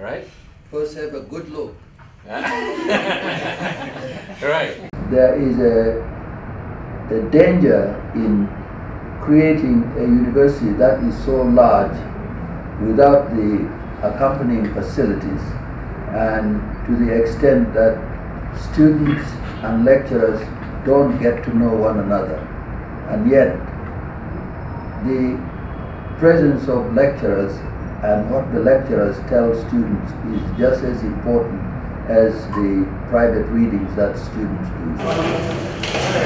All right? First have a good look. right. There is a, a danger in creating a university that is so large without the accompanying facilities and to the extent that students and lecturers don't get to know one another. And yet, the presence of lecturers and what the lecturers tell students is just as important as the private readings that students do.